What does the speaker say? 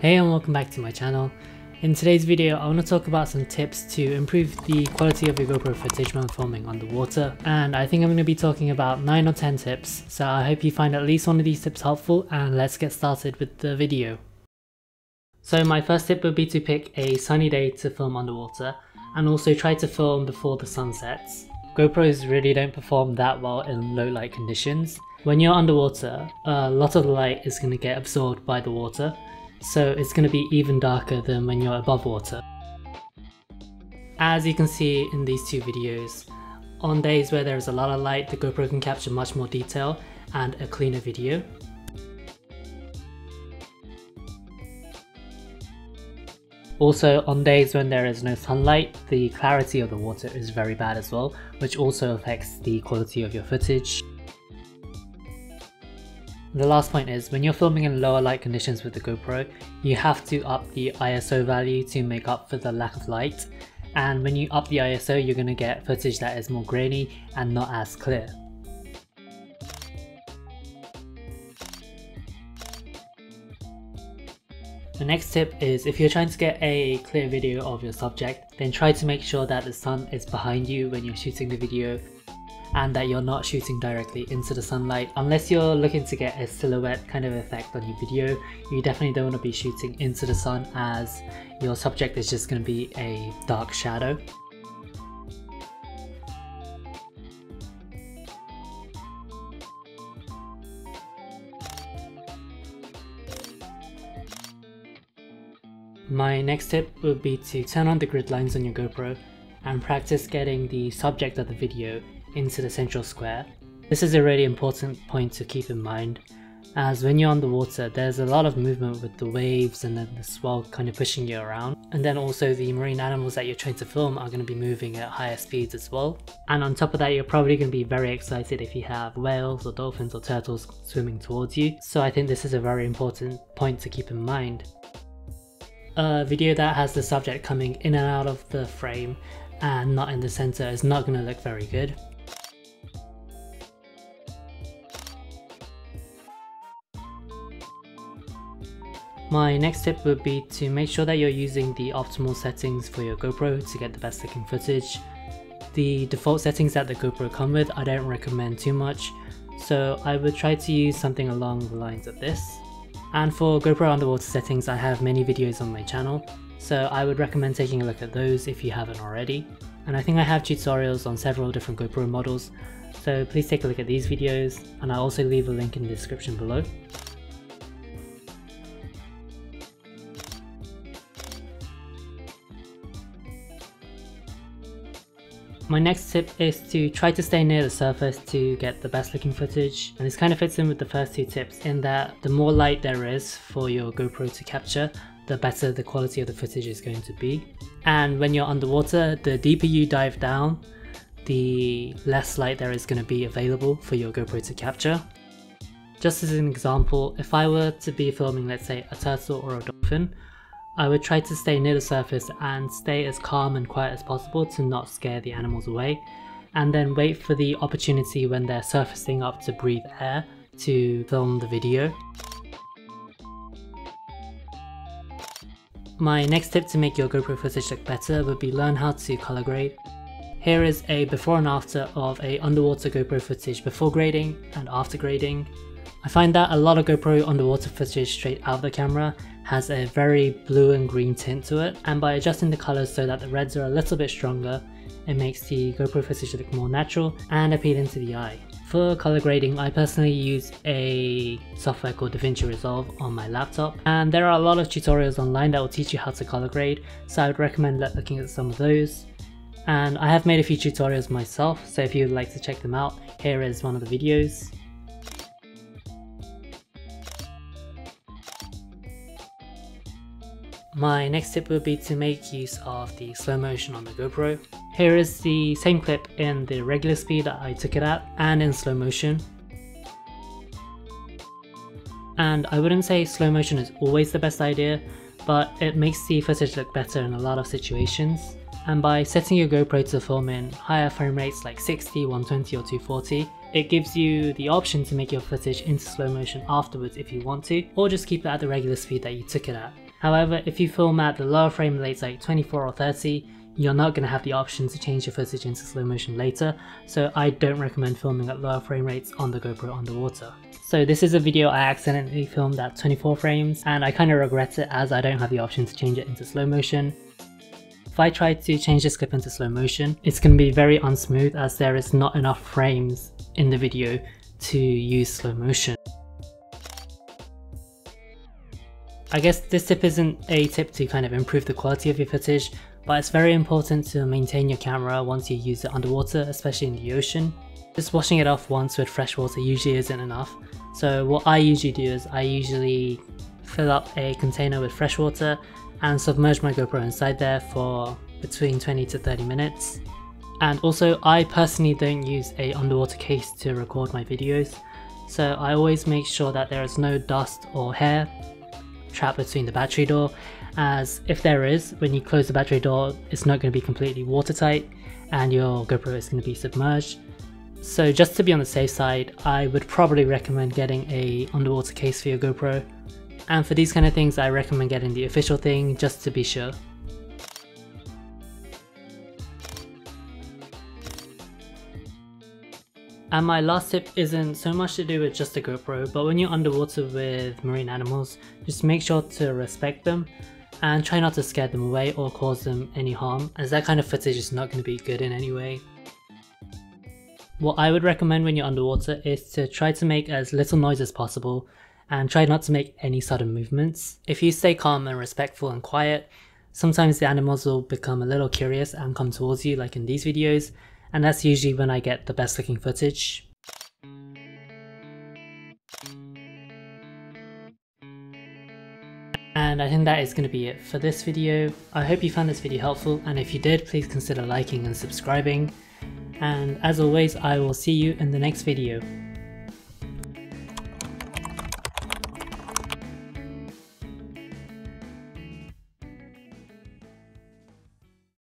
Hey and welcome back to my channel. In today's video I want to talk about some tips to improve the quality of your GoPro footage when filming underwater and I think I'm going to be talking about 9 or 10 tips so I hope you find at least one of these tips helpful and let's get started with the video. So my first tip would be to pick a sunny day to film underwater and also try to film before the sun sets. GoPros really don't perform that well in low light conditions. When you're underwater, a lot of the light is going to get absorbed by the water so it's going to be even darker than when you're above water. As you can see in these two videos, on days where there is a lot of light the GoPro can capture much more detail and a cleaner video. Also on days when there is no sunlight, the clarity of the water is very bad as well, which also affects the quality of your footage. The last point is, when you're filming in lower light conditions with the GoPro, you have to up the ISO value to make up for the lack of light. And when you up the ISO, you're going to get footage that is more grainy and not as clear. The next tip is if you're trying to get a clear video of your subject, then try to make sure that the sun is behind you when you're shooting the video and that you're not shooting directly into the sunlight. Unless you're looking to get a silhouette kind of effect on your video, you definitely don't want to be shooting into the sun as your subject is just going to be a dark shadow. My next tip would be to turn on the grid lines on your GoPro and practice getting the subject of the video into the central square. This is a really important point to keep in mind as when you're on the water there's a lot of movement with the waves and then the swell kind of pushing you around and then also the marine animals that you're trying to film are going to be moving at higher speeds as well and on top of that you're probably going to be very excited if you have whales or dolphins or turtles swimming towards you so I think this is a very important point to keep in mind. A video that has the subject coming in and out of the frame and not in the center is not going to look very good. My next tip would be to make sure that you're using the optimal settings for your GoPro to get the best looking footage. The default settings that the GoPro come with I don't recommend too much, so I would try to use something along the lines of this. And for GoPro underwater settings I have many videos on my channel, so I would recommend taking a look at those if you haven't already. And I think I have tutorials on several different GoPro models, so please take a look at these videos and I'll also leave a link in the description below. My next tip is to try to stay near the surface to get the best looking footage and this kind of fits in with the first two tips in that the more light there is for your GoPro to capture the better the quality of the footage is going to be. And when you're underwater, the deeper you dive down, the less light there is going to be available for your GoPro to capture. Just as an example, if I were to be filming let's say a turtle or a dolphin, I would try to stay near the surface and stay as calm and quiet as possible to not scare the animals away, and then wait for the opportunity when they're surfacing up to breathe air to film the video. My next tip to make your GoPro footage look better would be learn how to color grade. Here is a before and after of a underwater GoPro footage before grading and after grading. I find that a lot of GoPro underwater footage straight out of the camera has a very blue and green tint to it and by adjusting the colours so that the reds are a little bit stronger it makes the GoPro footage look more natural and appealing to the eye. For color grading, I personally use a software called DaVinci Resolve on my laptop and there are a lot of tutorials online that will teach you how to color grade so I would recommend looking at some of those. And I have made a few tutorials myself so if you would like to check them out, here is one of the videos. My next tip would be to make use of the slow motion on the GoPro. Here is the same clip in the regular speed that I took it at and in slow motion. And I wouldn't say slow motion is always the best idea, but it makes the footage look better in a lot of situations. And by setting your GoPro to film in higher frame rates like 60, 120 or 240, it gives you the option to make your footage into slow motion afterwards if you want to, or just keep it at the regular speed that you took it at. However, if you film at the lower frame rates like 24 or 30, you're not going to have the option to change your footage into slow motion later, so I don't recommend filming at lower frame rates on the GoPro underwater. So this is a video I accidentally filmed at 24 frames, and I kind of regret it as I don't have the option to change it into slow motion. If I try to change this clip into slow motion, it's going to be very unsmooth as there is not enough frames in the video to use slow motion. I guess this tip isn't a tip to kind of improve the quality of your footage, but it's very important to maintain your camera once you use it underwater, especially in the ocean. Just washing it off once with fresh water usually isn't enough. So what I usually do is I usually fill up a container with fresh water and submerge my GoPro inside there for between 20 to 30 minutes. And also I personally don't use a underwater case to record my videos. So I always make sure that there is no dust or hair trap between the battery door as if there is, when you close the battery door, it's not going to be completely watertight and your GoPro is going to be submerged. So just to be on the safe side, I would probably recommend getting a underwater case for your GoPro. And for these kind of things, I recommend getting the official thing just to be sure. And my last tip isn't so much to do with just a GoPro, but when you're underwater with marine animals, just make sure to respect them and try not to scare them away or cause them any harm, as that kind of footage is not going to be good in any way. What I would recommend when you're underwater is to try to make as little noise as possible and try not to make any sudden movements. If you stay calm and respectful and quiet, sometimes the animals will become a little curious and come towards you like in these videos and that's usually when I get the best looking footage. And I think that is going to be it for this video. I hope you found this video helpful and if you did please consider liking and subscribing. And as always I will see you in the next video.